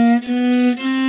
Música